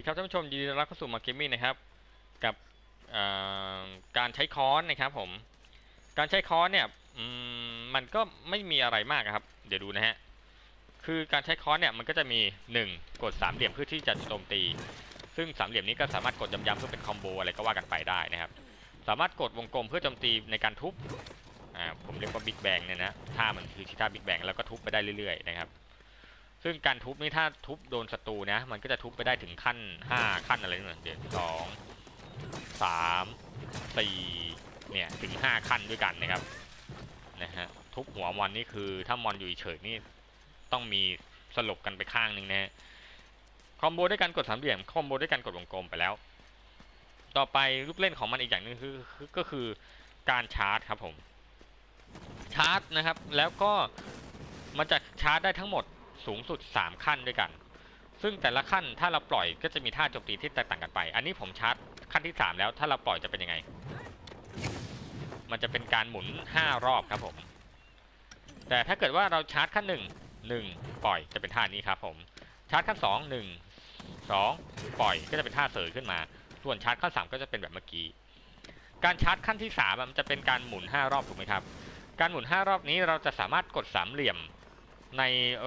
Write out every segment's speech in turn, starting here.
ดีครับท่านผู้ชมยินดีต้อนรับเข้าสู่มาเกมมิ่งนะครับ กับการใช้ค้อนนะครับผม การใช้ค้อนเนี่ยมันก็ไม่มีอะไรมากครับ เดี๋ยวดูนะฮะคือการใช้ค้อนเนี่ยมันก็จะมี 1 กดสามเหลี่ยมเพื่อที่จะโจมตี ซึ่งสามเหลี่ยมนี้ก็สามารถกดย้ำๆเพื่อเป็น combo อะไรก็ว่ากันไปได้นะครับ สามารถกวงกลมเพื่อโจมตีในการทุบผมเรียกว่า Big Bang เนี่ยนะท่ามันคือท่า Big Bang แล้วก็ทุบไปได้เรื่อยๆนะครับ ซึ่งการทุบนี่ถ้าทุบโดนศัตรูนะ มันก็จะทุบไปได้ถึงขั้น5ขั้นอะไรเนี่ยเดี๋ยวสองสามสี่เนี่ยถึง5ขั้นด้วยกันนะครับนะฮะทุบหัวมอนนี่คือถ้ามอนอยู่เฉยนี่ต้องมีสลบกันไปข้างหนึ่งนะฮะคอมโบด้วยการกดสามเหลี่ยมคอมโบด้วยการกดวงกลมไปแล้ว ต่อไปลูกเล่นของมันอีกอย่างหนึงคือคือก็คือการชาร์จครับผมชาร์จนะครับ แล้วก็มันจะชาร์จได้ทั้งหมด สูงสุด 3 ขั้นด้วยกัน ซึ่งแต่ละขั้นถ้าเราปล่อยก็จะมีท่าโจมตีที่แตกต่างกันไป อันนี้ผมชาร์จขั้นที่ 3 แล้วถ้าเราปล่อยจะเป็นยังไง มันจะเป็นการหมุน 5 รอบครับผม แต่ถ้าเกิดว่าเราชาร์จขั้น 1 1 ปล่อยจะเป็นท่านี้ครับผมชาร์จขั้น 2 1 2 ปล่อยก็จะเป็นท่าเสยขึ้นมา ส่วนชาร์จขั้น 3 ก็จะเป็นแบบเมื่อกี้การชาร์จขั้นที่3มันจะเป็นการหมุน 5 รอบถูกไหมครับ การหมุน 5 รอบนี้เราจะสามารถกดสามเหลี่ยม ใน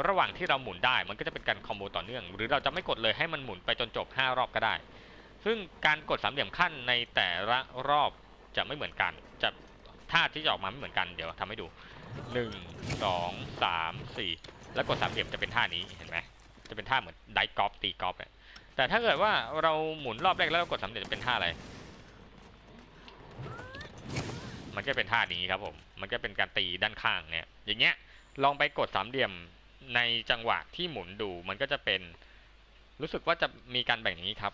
ระหว่างที่เราหมุนได้ มันก็จะเป็นการคอมโบต่อเนื่อง หรือเราจะไม่กดเลยให้มันหมุนไปจนจบ 5 รอบก็ได้ ซึ่งการกดสามเหลี่ยมขั้นในแต่ละรอบจะไม่เหมือนกัน จะท่าที่จะออกมาไม่เหมือนกัน เดี๋ยวทำให้ดู 1 2 3 4 แล้วกดสามเหลี่ยมจะเป็นท่านี้เห็นไหมจะเป็นท่าเหมือนไดกอล์ฟตีกอล์ฟอะแต่ถ้าเกิดว่าเราหมุนรอบแรกแล้วเรากดสามเหลี่ยมจะเป็นท่าอะไร มันก็เป็นท่านี้ครับผม มันก็เป็นการตีด้านข้างเนี่ย อย่างเงี้ย ลองไปกดสามเหลี่ยมในจังหวะที่หมุนดูมันก็จะเป็น รู้สึกว่าจะมีการแบ่งอย่างนี้ครับ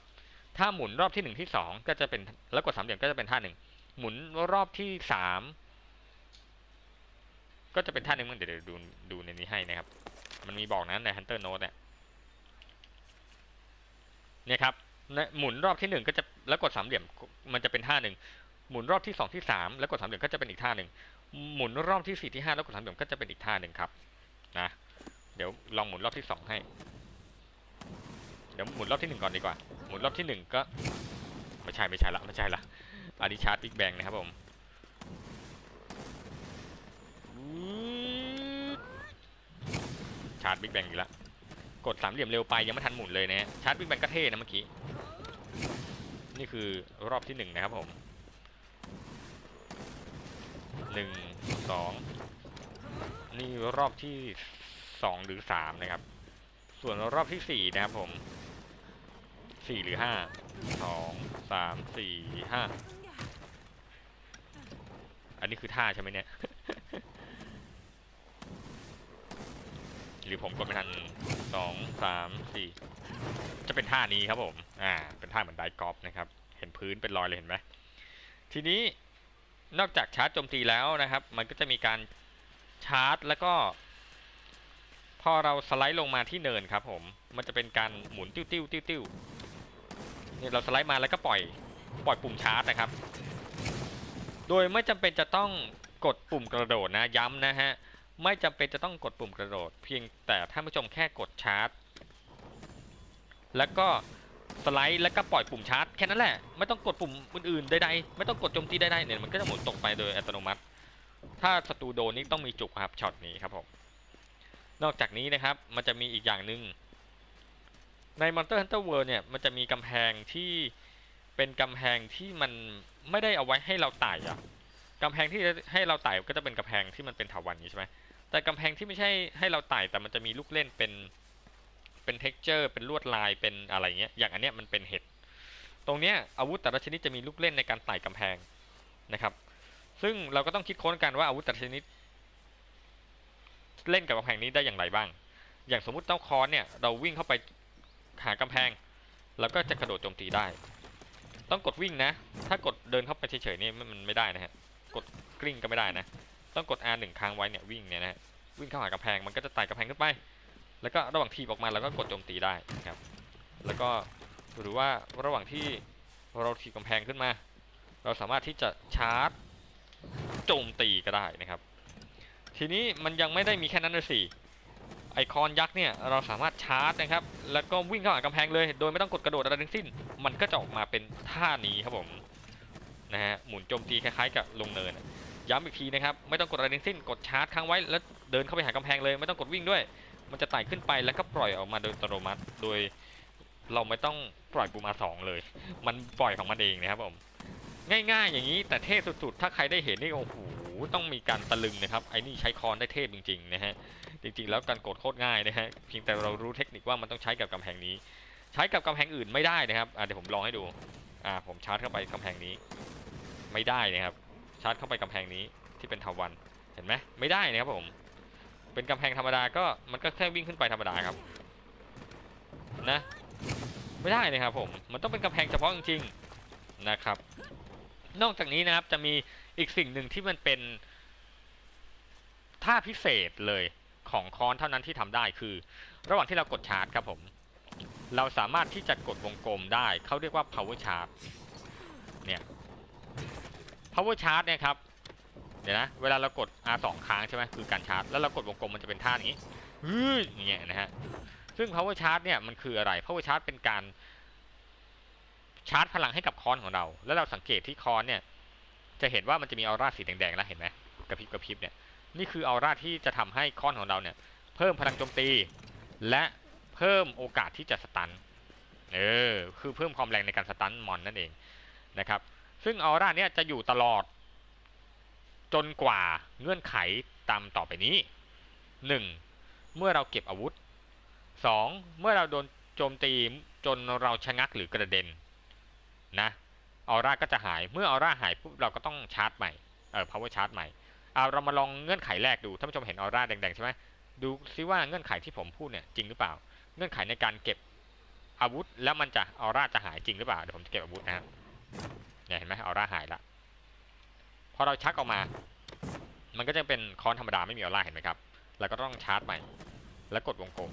ถ้าหมุนรอบที่หนึ่งที่สองก็จะเป็นแล้วกดสามเหลี่ยมก็จะเป็นท่าหนึ่งหมุนรอบที่สามก็จะเป็นท่าหนึ่งมันเดี๋ยวดูดูในนี้ให้นะครับ มันมีบอกนะใน Hunter Note เนี่ยเนี่ยครับหมุนรอบที่หนึ่งก็จะแล้วกดสามเหลี่ยมมันจะเป็นท่าหนึ่งหมุนรอบที่สองที่สามแล้วกดสามเหลี่ยมก็จะเป็นอีกท่าหนึ่ง หมุนรอบที่สี่ที่ห้าแล้วกดสามเหลี่ยมก็จะเป็นอีกท่าหนึ่งครับนะเดี๋ยวลองหมุนรอบที่สองให้ เดี๋ยวหมุนรอบที่หนึ่งก่อนดีกว่า หมุนรอบที่หนึ่งก็ไม่ใช่ไม่ใช่ละไม่ใช่ละอันนี้ชาร์จบิ๊กแบงนะครับผมชาร์จบิ๊กแบงอีกแล้วกดสามเหลี่ยมเร็วไปยังไม่ทันหมุนเลยนะชาร์จบิ๊กแบงก็เท่นะเมื่อกี้นี่คือรอบที่หนึ่งนะครับผม หนึ่งสองนี่รอบที่สองหรือสามนะครับ ส่วนรอบที่สี่นะครับผมสี่หรือห้าสองสามสี่ห้าอันนี้คือท่าใช่ไหมเนี่ย หรือผมกดไม่ทันสองสามสี่จะเป็นท่านี้ครับผม อ่า เป็นท่าเหมือนไดกอล์ฟนะครับ เห็นพื้นเป็นรอยเลยเห็นไหมทีนี้ นอกจากชาร์จโจมตีแล้วนะครับ มันก็จะมีการชาร์จแล้วก็พอเราสไลด์ลงมาที่เนินครับผม มันจะเป็นการหมุนติ้วติ้วติ้วติ้วเนี่ยเราสไลด์มาแล้วก็ปล่อยปล่อยปุ่มชาร์จนะครับ โดยไม่จำเป็นจะต้องกดปุ่มกระโดดนะย้ำนะฮะ ไม่จำเป็นจะต้องกดปุ่มกระโดด เพียงแต่ท่านผู้ชมแค่กดชาร์จ แล้วก็ สไลด์แล้วก็ปล่อยปุ่มชาร์จแค่นั้นแหละ ไม่ต้องกดปุ่มอื่นๆใดๆไม่ต้องกดโจมตีใดๆเนี่ยมันก็จะหมุนตกไปโดยอัตโนมัติ ถ้าศัตรูโดนนี่ต้องมีจุกครับช็อตนี้ครับผมนอกจากนี้นะครับมันจะมีอีกอย่างหนึ่งใน Monster Hunter World เนี่ยมันจะมีกำแพงที่เป็นกำแพงที่มันไม่ได้เอาไว้ให้เราไต่อะกำแพงที่ให้เราไต่ก็จะเป็นกำแพงที่มันเป็นถาวรนี้ใช่ไหมแต่กำแพงที่ไม่ใช่ให้เราไต่แต่มันจะมีลูกเล่นเป็น เป็น texture เป็นลวดลายเป็นอะไรเงี้ยอย่างอันเนี้ยมันเป็นเห็ดตรงเนี้ยอาวุธแต่ละชนิดจะมีลูกเล่นในการไต่กำแพงนะครับ ซึ่งเราก็ต้องคิดค้นกันว่าอาวุธแต่ละชนิด เล่นกับกำแพงนี้ได้อย่างไรบ้าง อย่างสมมุติเจ้าคอนเนี่ยเราวิ่งเข้าไปหากำแพง แล้วก็จะกระโดดโจมตีได้ ต้องกดวิ่งนะ ถ้ากดเดินเข้าไปเฉยๆนี่มันไม่ได้นะฮะกดกลิ้งก็ไม่ได้นะ ต้องกด R หนึ่งค้างไว้เนี่ยวิ่งเนี่ยนะวิ่งเข้าหากำแพงมันก็จะไต่กำแพงขึ้นไป แล้วก็ระหว่างทีบออกมาเราก็กดโจมตีได้นะครับ แล้วก็หรือว่าระหว่างที่เราถีบกำแพงขึ้นมา เราสามารถที่จะชาร์จโจมตีก็ได้นะครับ ทีนี้มันยังไม่ได้มีแค่นั้นเลยสิไอคอนยักษ์เนี่ยเราสามารถชาร์จนะครับ แล้วก็วิ่งเข้าหากำแพงเลย โดยไม่ต้องกดกระโดดอะไรทั้งสิ้น มันก็จะออกมาเป็นท่านี้ครับผมนะฮะหมุนโจมตีคล้ายๆกับลงเนินย้ำอีกทีนะครับ ไม่ต้องกดอะไรทั้งสิ้น กดชาร์จค้างไว้แล้วเดินเข้าไปหากำแพงเลย ไม่ต้องกดวิ่งด้วย มันจะไต่ขึ้นไปแล้วก็ปล่อยออกมาโดยอัตโนมัติ โดยเราไม่ต้องปล่อยปุ่ม R2 เลย มันปล่อยของมันเองนะครับผมง่ายๆ อย่างนี้แต่เท่สุดๆ ถ้าใครได้เห็นนี่โอ้โหต้องมีการตะลึงนะครับไอ้นี่ใช้คอนได้เทพจริงๆนะฮะจริงๆ แล้วการกดโคตรง่ายนะฮะเพียงแต่เรารู้เทคนิคว่ามันต้องใช้กับกำแพงนี้ ใช้กับกำแพงอื่นไม่ได้นะครับเดี๋ยวผมลองให้ดูอ่าผมชาร์จเข้าไปกำแพงนี้ ไม่ได้นะครับ ชาร์จเข้าไปกำแพงนี้ที่เป็นทาวันเห็นไหมไม่ได้นะครับผม เป็นกำแพงธรรมดาก็มันก็แค่วิ่งขึ้นไปธรรมดาครับ นะ ไม่ได้นะครับผม มันต้องเป็นกำแพงเฉพาะจริงๆนะครับ นอกจากนี้นะครับจะมีอีกสิ่งหนึ่งที่มันเป็นท่าพิเศษเลยของคอนเท่านั้นที่ทำได้คือ ระหว่างที่เรากดชาร์จครับผม เราสามารถที่จะกดวงกลมได้เขาเรียกว่า power charge เนี่ย power charge เนี่ยครับ เดี๋ยวนะ เวลาเรากด R 2 ค้างใช่ไหมคือการชาร์จ แล้วเรากดวงกลมมันจะเป็นท่านี้ฮึอย่างเงี้ยนะฮะ ซึ่ง power charge เนี่ยมันคืออะไร power charge เป็นการชาร์จพลังให้กับคอนของเรา แล้วเราสังเกตที่คอนเนี่ย จะเห็นว่ามันจะมีออร่าสีแดงๆแล้วเห็นไหมกระพริบกระพริบเนี่ย นี่คือออร่าที่จะทำให้คอนของเราเนี่ย เพิ่มพลังโจมตี และเพิ่มโอกาสที่จะสตัน เออ คือเพิ่มความแรงในการสตันมอนนั่นเองนะครับ ซึ่งออร่าเนี่ยจะอยู่ตลอด จนกว่าเงื่อนไขตามต่อไปนี้ 1. เมื่อเราเก็บอาวุธ 2. เมื่อเราโดนโจมตีจนเราชะงักหรือกระเด็นนะออร่าก็จะหายเมื่อออร่าหายปุ๊บเราก็ต้องชาร์จใหม่เอ่อ power ชาร์จใหม่เอาเรามาลองเงื่อนไขแรกดูท่านผู้ชมเห็นออร่าแดงๆใช่ไหมดูซิว่าเงื่อนไขที่ผมพูดเนี่ยจริงหรือเปล่า เงื่อนไขในการเก็บอาวุธแล้วมันจะออร่าจะหายจริงหรือเปล่าเดี๋ยวผมจะเก็บอาวุธนะครับเนี่ยเห็นไหมออร่าหายละ อเราชักออกมา มันก็จะเป็นคอนธรรมดาไม่มีออร่าเห็นไหมครับ แล้วก็ต้องชาร์จใหม่ แล้วกดวงกลม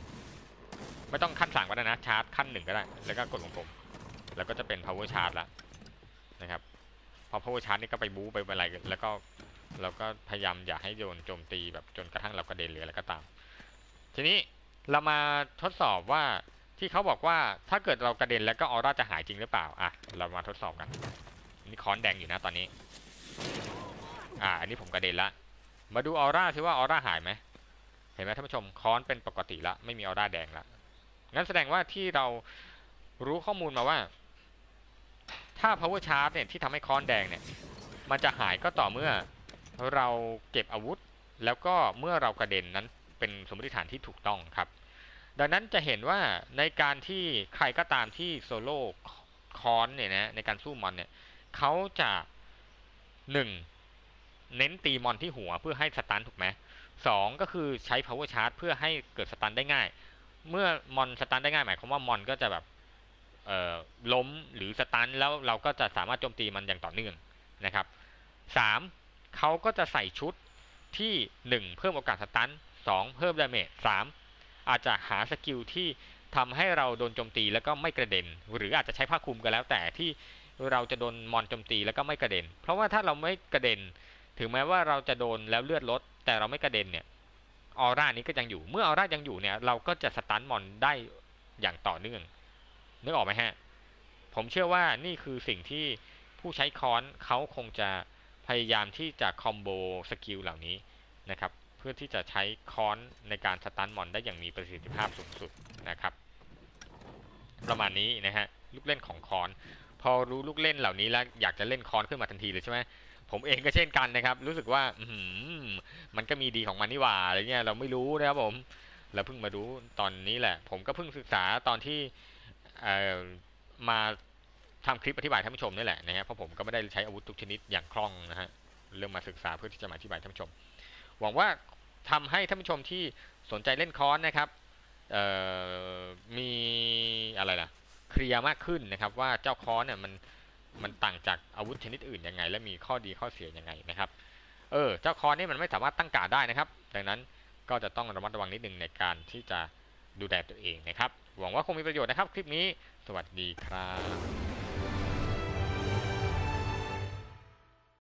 ไม่ต้องขั้นสามก็ได้นะ ชาร์จขั้นหนึ่งก็ได้ แล้วก็กดวงกลม แล้วก็จะเป็น power charge แล้วนะครับ พอ power charge นี่ก็ไปบู๊ไปอะไร แล้วก็เราก็พยายามอย่าให้โดนโจมตีแบบจนกระทั่งเรากระเด็นหรืออะไรก็ตาม ทีนี้เรามาทดสอบว่าที่เขาบอกว่าถ้าเกิดเรากระเด็นแล้วก็ออร่าจะหายจริงหรือเปล่า อะ เรามาทดสอบกัน นี่คอนแดงอยู่นะตอนนี้ อ่าอันนี้ผมกระเด็นละ มาดูออร่าซิว่าออร่าหายไหมเห็นไหมท่านผู้ชมคอนเป็นปกติละไม่มีออร่าแดงละงั้นแสดงว่าที่เรารู้ข้อมูลมาว่า ถ้า power charge เนี่ยที่ทำให้ค้อนแดงเนี่ย มันจะหายก็ต่อเมื่อเราเก็บอาวุธ แล้วก็เมื่อเรากระเด็นนั้นเป็นสมมติฐานที่ถูกต้องครับ ดังนั้นจะเห็นว่าในการที่ใครก็ตามที่โซโล่ ค้อนเนี่ยนะในการสู้มอนเนี่ยเขาจะหนึ่ง เน้นตีมอนที่หัวเพื่อให้ stun ถูกไหมสองก็คือใช้ power charge เพื่อให้เกิด stun ได้ง่าย เมื่อมอน stun ได้ง่ายหมายความว่ามอนก็จะแบบล้มหรือ stun แล้วเราก็จะสามารถโจมตีมันอย่างต่อเนื่องนะครับสามเขาก็จะใส่ชุดที่หนึ่งเพิ่มโอกาส stun สองเพิ่ม damage สามอาจจะหา skill ที่ทำให้เราโดนโจมตีแล้วก็ไม่กระเด็น หรืออาจจะใช้ผ้าคลุมก็แล้วแต่ที่เราจะโดนมอนโจมตีแล้วก็ไม่กระเด็น เพราะว่าถ้าเราไม่กระเด็น ถึงแม้ว่าเราจะโดนแล้วเลือดลด แต่เราไม่กระเด็นเนี่ยออร่านี้ก็ยังอยู่ เมื่อออร่ายังอยู่เนี่ย เราก็จะ stun มอนได้อย่างต่อเนื่อง นึกออกไหมฮะ ผมเชื่อว่านี่คือสิ่งที่ผู้ใช้ค้อนเขาคงจะพยายามที่จะ combo skill เหล่านี้นะครับ เพื่อที่จะใช้ค้อนในการ stun มอนได้อย่างมีประสิทธิภาพสูงสุดนะครับ ประมาณนี้นะฮะ ลูกเล่นของค้อน พอรู้ลูกเล่นเหล่านี้แล้วอยากจะเล่นค้อนขึ้นมาทันทีเลยใช่ไหม ผมเองก็เช่นกันนะครับ รู้สึกว่าอืมันก็มีดีของมันนี่หว่าอะไรเงี้ยเราไม่รู้นะครับผมเราเพิ่งมารู้ตอนนี้แหละ ผมก็เพิ่งศึกษาตอนที่มาทำคลิปอธิบายท่านผู้ชมนี่แหละนะฮะเพราะผมก็ไม่ได้ใช้อาวุธทุกชนิดอย่างคล่องนะฮะเรื่องมาศึกษาเพื่อที่จะมาอธิบายท่านผู้ชม หวังว่าทำให้ท่านผู้ชมที่สนใจเล่นคอนนะครับมีอะไรล่ะเคลียร์มากขึ้นนะครับ ว่าเจ้าคอนเนี่ยมัน มันต่างจากอาวุธชนิดอื่นยังไง และมีข้อดีข้อเสียยังไงนะครับ เออ เจ้าคอนนี่มันไม่สามารถตั้งการได้นะครับ ดังนั้นก็จะต้องระมัดระวังนิดนึงในการที่จะดูแลตัวเองนะครับ หวังว่าคงมีประโยชน์นะครับ คลิปนี้ สวัสดีครับ